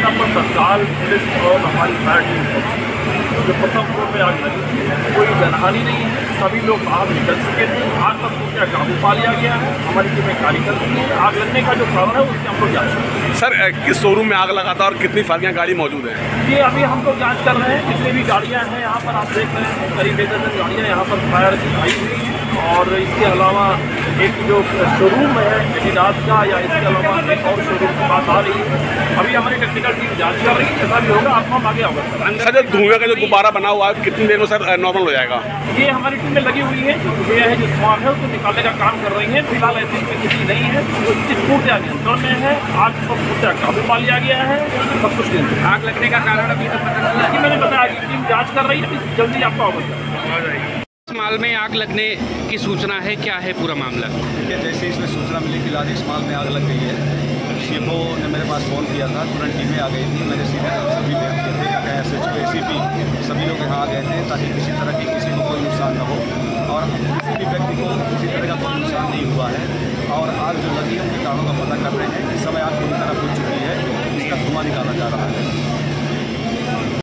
यहाँ पर तत्काल पुलिस और हमारी फायर जो प्रथम फ्लोर में आग लगी कोई जनहानि नहीं है। सभी लोग आग निकल चुके थे आग तक तो क्या काबू पा लिया गया है? हमारी टीमें गाड़ी कर चुकी है। आग लगने का जो कारण है उसकी हमको जाँच सर किस शोरूम में आग लगा था और कितनी फालियाँ गाड़ी मौजूद है? ये अभी हम लोग जाँच कर रहे हैं। जितनी भी गाड़ियाँ हैं यहाँ पर आप देख रहे हैं करीब एक दर्जन गाड़ियाँ यहाँ पर फायर आई हुई हैं। और इसके अलावा एक जो शोरूम है एडिडास का या इसके अलावा एक और शोरूम की बात आ रही है। अभी हमारी टेक्निकल टीम जाँच कर रही है जैसा भी होगा आपको हम आगे अवगत सर जो धुएँ का जो गुब्बारा बना हुआ है कितनी देर में सर नॉर्मल हो जाएगा? ये हमारी टीम में लगी हुई है जो धुएँ है जो स्वाम है उसको निकालने का काम कर रही है। फ़िलहाल ऐसी कोई स्थिति नहीं है वो स्थिति पूर्णतः नियंत्रण में है आग को पूर्णतः काबू पा लिया गया है सब कुछ आग लगने का कारण अभी तक पता चला मैंने बताया कि टीम जाँच कर रही है जल्दी आपको अवगत कराएँगे इस माल में आग लगने की सूचना है, क्या है पूरा मामला? कि जैसे इसमें सूचना मिली कि लाजिश माल में आग लग गई है सीएमओ ने मेरे पास फ़ोन किया था, तुरंत टीमें आ गई थी मैंने सीधे सभी S H A C P सभी लोग यहाँ आ गए थे, ताकि किसी तरह की किसी को कोई नुकसान न हो, और किसी भी व्यक्ति को किसी तरह का कोई नुकसान नहीं हुआ है, और आग जो लगी है, उनके कारणों का पता कर रहे हैं इस समय आग पूरी तरह बुझ चुकी है, इसका धुआँ निकाला जा रहा है।